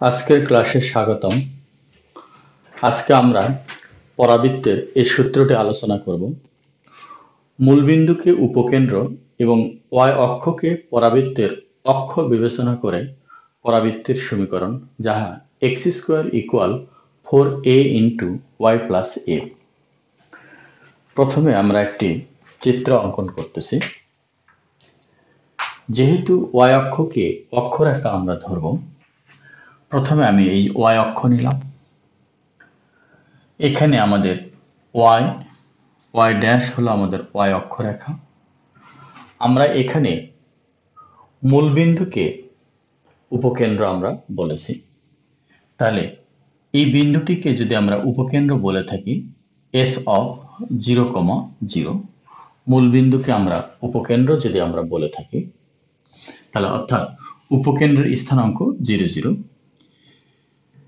আজকের ক্লাসে স্বাগতম। আজকে আমরা পরাবৃত্তের এই সূত্রটি আলোচনা করব। মূলবিন্দুকে উপকেন্দ্র এবং ওয়াই অক্ষকে পরাবৃত্তের অক্ষ বিবেচনা করে পরাবৃত্তের সমীকরণ, যাহা X square equal four A into Y plus A. প্রথমে আমরা একটি চিত্র অঙ্কন করতেছি। যেহেতু ওয়াই অক্ষকে অক্ষরেখা আমরা ধরব প্রথমে আমি এই ওয়াই অক্ষ নিলাম। এখানে আমাদের ওয়াই ওয়াই ড্যাশ হলো আমাদের ওয়াই অক্ষরেখা আমরা এখানে মূলবিন্দুকে উপকেন্দ্র আমরা বলেছি। তাহলে এই বিন্দুটিকে যদি আমরা উপকেন্দ্র বলে থাকি S of zero comma zero মূলবিন্দুকে আমরা উপকেন্দ্র যদি আমরা বলে থাকি, তাহলে অর্থাৎ উপকেন্দ্রের স্থানাঙ্ক জিরো জিরো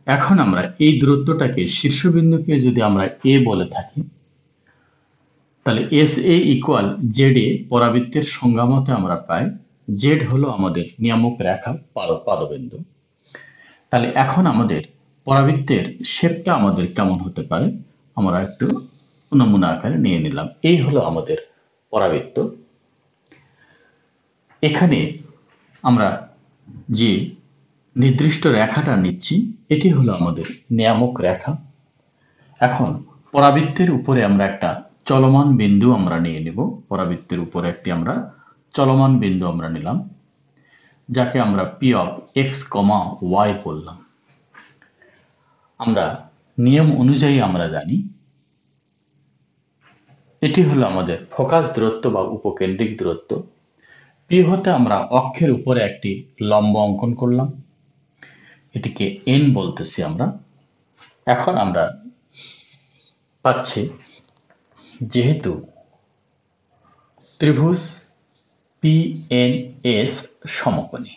এখন আমরা এই দূরত্বটাকে শীর্ষবিন্দুকে যদি আমরা এ বলে থাকি, তাহলে S A equal Z A পরাবৃত্তের সংজ্ঞা মতে আমরা পাই জেড হলো আমাদের নিয়ামক রেখা পাদ পাদবিন্দু। তাহলে এখন আমাদের পরাবৃত্তের শেপটা আমাদের কেমন হতে পারে, আমরা একটু নমুনা আকারে নিয়ে নিলাম। এই হলো আমাদের পরাবৃত্ত। এখানে আমরা যে নির্দিষ্ট রেখাটা নিচ্ছি, এটি হলো আমাদের নিয়ামক রেখা। এখন পরাবৃত্তের উপরে আমরা একটা চলমান বিন্দু আমরা নিয়ে নেব। পরাবৃত্তের উপরে একটি আমরা চলমান বিন্দু আমরা নিলাম, যাকে আমরা P of X comma Y বললাম। আমরা নিয়ম অনুযায়ী আমরা জানি, এটি হলো আমাদের ফোকাস দূরত্ব বা উপকেন্দ্রিক দূরত্ব। পি হতে আমরা অক্ষের উপরে একটি লম্ব অঙ্কন করলাম। এটিকে এন বলতেছি আমরা। এখন আমরা পাচ্ছি যেহেতু ত্রিভুজ পি এন এস সমকোণী,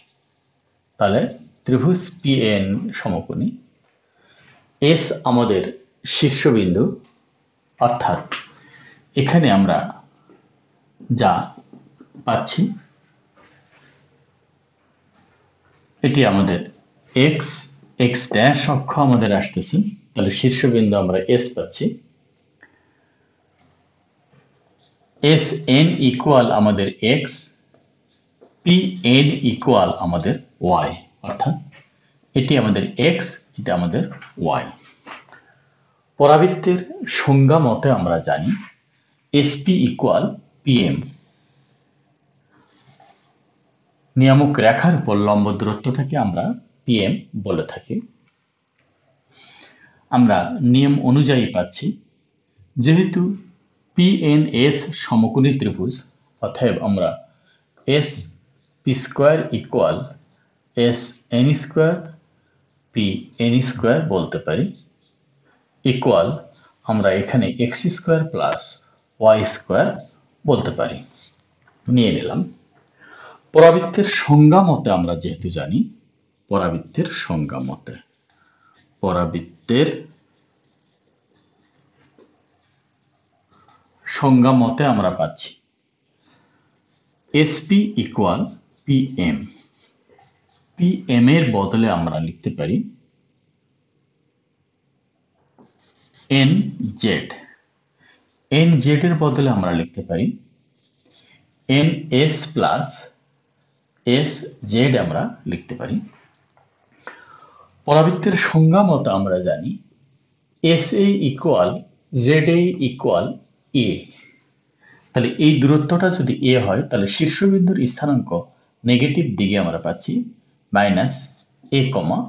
তাহলে ত্রিভুজ পি এন সমকোণী এস আমাদের শীর্ষবিন্দু, অর্থাৎ এখানে আমরা যা পাচ্ছি, এটি আমাদের এক্স এক্স ড্যাশ অক্ষ আমাদের আসতেছে। তাহলে শীর্ষবিন্দু আমরা এস পাচ্ছি। এস এন ইকুয়াল আমাদের এক্স পি এন ইকুয়াল আমাদের ওয়াই অর্থাৎ এটি আমাদের এক্স এটা আমাদের ওয়াই পরাবৃত্তের সংজ্ঞা মতে আমরা জানি এসপি ইকুয়াল পিএম নিয়ামক রেখার উপর লম্ব দূরত্বটাকে আমরা পিএম বলে থাকি। আমরা নিয়ম অনুযায়ী পাচ্ছি, যেহেতু পিএনএস সমকোণী ত্রিভুজ, অতএব আমরা S P square equal S N square P N square বলতে পারি। ইকুয়াল আমরা এখানে X square plus Y square বলতে পারি। নিয়ে নিলাম। পরাবৃত্তের সংজ্ঞা মতে আমরা যেহেতু জানি পরাবৃত্তের সংজ্ঞা মতে। পরাবৃত্তের সংজ্ঞা মতে আমরা পাচ্ছি। এসপি ইকুয়াল পিএম পিএম এর বদলে আমরা লিখতে পারি এন জেড এন জেড এর বদলে আমরা লিখতে পারি N S plus S Z আমরা লিখতে পারি। পরাবৃত্তের সংজ্ঞা মতো আমরা জানি S A equal Z A equal a তাহলে এই দূরত্বটা যদি এ হয়, তাহলে শীর্ষবিন্দুর স্থানাঙ্ক নেগেটিভ দিকে আমরা পাচ্ছি মাইনাস এ কমা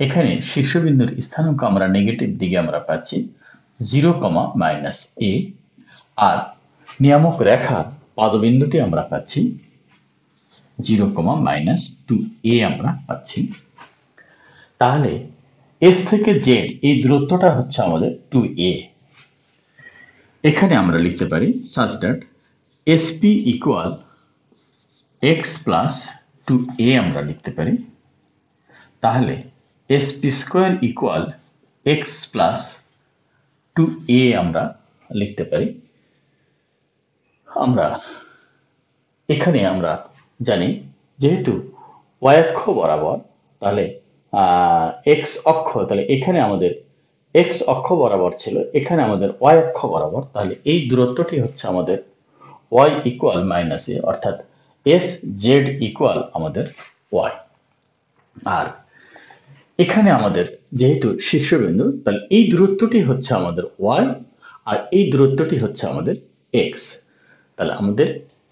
এখানে শীর্ষবিন্দুর স্থানাঙ্ক আমরা নেগেটিভ দিকে আমরা পাচ্ছি জিরো কমা মাইনাস এ আর নিয়ামক রেখার পাদবিন্দুটি আমরা পাচ্ছি zero comma minus two a আমরা পাচ্ছি। তাহলে এস থেকে জেড এই দূরত্বটা হচ্ছে আমাদের টু এ এখানে আমরা লিখতে পারি such that SP equal x plus two a আমরা লিখতে পারি। তাহলে SP square equal x plus two a আমরা লিখতে পারি। আমরা এখানে আমরা জানি যেহেতু ওয়াক্ষ বরাবর, তাহলে এক্স অক্ষ, তাহলে এখানে আমাদের এক্স অক্ষ বরাবর ছিল, এখানে আমাদের ওয়াই অক্ষ বরাবর। তাহলে এই দূরত্বটি হচ্ছে আমাদের ওয়াই ইকুয়াল মাইনাস এ অর্থাৎ এস জেড ইকুয়াল আমাদের ওয়াই আর এখানে আমাদের যেহেতু শীর্ষবিন্দু, তাহলে এই দূরত্বটি হচ্ছে আমাদের ওয়াই আর এই দূরত্বটি হচ্ছে আমাদের এক্স তাহলে আমাদের,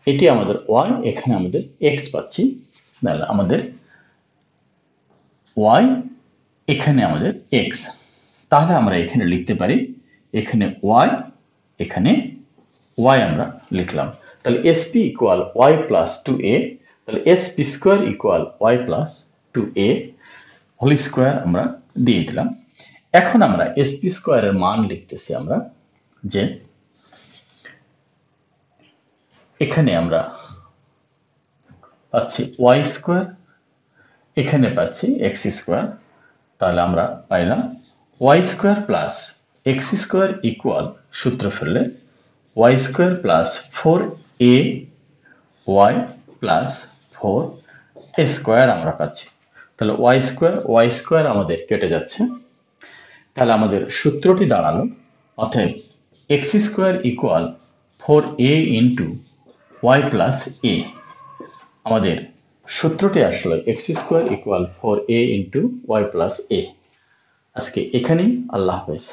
এটি আমাদের ওয়াই এখানে আমাদের এক্স পাচ্ছি। তাহলে আমাদের ওয়াই এখানে আমাদের এক্স তাহলে আমরা এখানে লিখতে পারি, এখানে ওয়াই এখানে ওয়াই আমরা লিখলাম। তাহলে SP equal y plus two a তাহলে SP square equal y plus two a whole square আমরা দিয়ে দিলাম। এখন আমরা এসপি স্কোয়ারের মান লিখতেছি আমরা, যে এখানে আমরা পাচ্ছি ওয়াই স্কোয়ার এখানে পাচ্ছি এক্স স্কোয়ার তাহলে আমরা পাইলাম y square plus x square equal সূত্র ফেললে y square plus four a y plus four a square আমরা পাচ্ছি। তাহলে ওয়াই স্কোয়ার ওয়াই স্কোয়ার আমাদের কেটে যাচ্ছে। তাহলে আমাদের সূত্রটি দাঁড়াল, অতএব x square equal four a into y plus a আমাদের সূত্রটি আসলে x square equal four a into y plus a আজকে এখানেই, আল্লাহ হাফেজ।